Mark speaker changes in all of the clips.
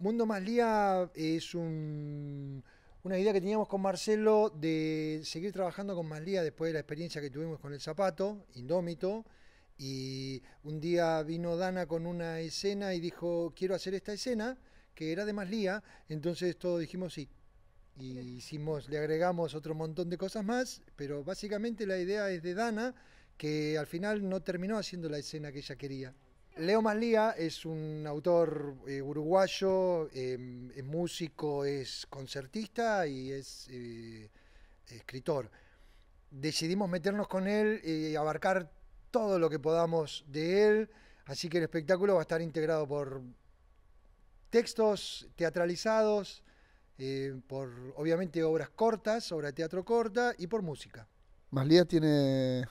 Speaker 1: Mundo Más Lía es un, una idea que teníamos con Marcelo de seguir trabajando con Más Lía después de la experiencia que tuvimos con el zapato, Indómito. Y un día vino Dana con una escena y dijo, quiero hacer esta escena, que era de Más Lía. Entonces todos dijimos sí. Y hicimos, le agregamos otro montón de cosas más, pero básicamente la idea es de Dana, que al final no terminó haciendo la escena que ella quería. Leo Maslía es un autor eh, uruguayo, em, es músico, es concertista y es eh, escritor. Decidimos meternos con él y abarcar todo lo que podamos de él, así que el espectáculo va a estar integrado por textos teatralizados, eh, por obviamente obras cortas, obra de teatro corta y por música.
Speaker 2: Maslía tiene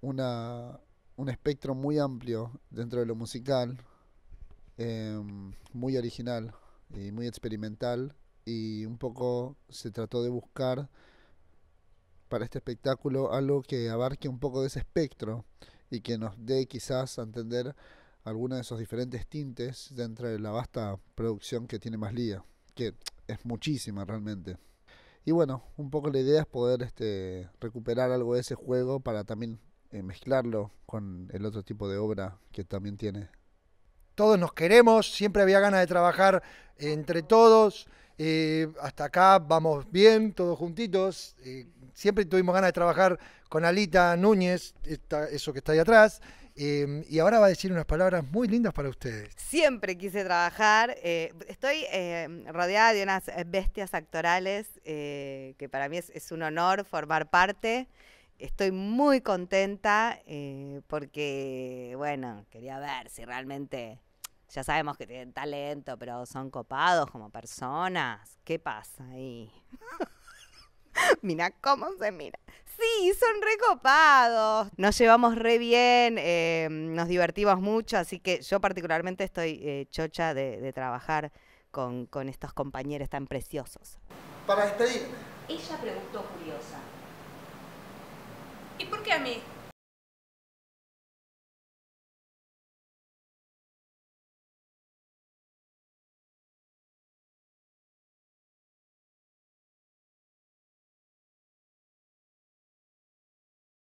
Speaker 2: una, un espectro muy amplio dentro de lo musical, em, muy original y muy experimental y un poco se trató de buscar para este espectáculo algo que abarque un poco de ese espectro y que nos dé quizás a entender algunos de esos diferentes tintes dentro de la vasta producción que tiene Maslía, que es muchísima realmente. Y bueno, un poco la idea es poder este, recuperar algo de ese juego para también eh, mezclarlo con el otro tipo de obra que también tiene.
Speaker 1: Todos nos queremos, siempre había ganas de trabajar entre todos. Eh, hasta acá vamos bien, todos juntitos. Eh, siempre tuvimos ganas de trabajar con Alita Núñez, eso que está ahí atrás. y ahora va a decir unas palabras muy lindas para ustedes.
Speaker 3: Siempre quise trabajar. estoy rodeada de unas bestias actorales que para mí es un honor formar parte estoy muy contenta eh, porque, bueno, quería ver si realmente, ya sabemos que tienen talento, pero son copados como personas. ¿Qué pasa ahí? mira cómo se mira. Sí, son recopados. Nos llevamos re bien, eh, nos divertimos mucho, así que yo particularmente estoy eh, chocha de, trabajar con, con estos compañeros tan preciosos.
Speaker 1: Para despedirme.
Speaker 4: Ella preguntó curiosa. ¿Y por qué a mí?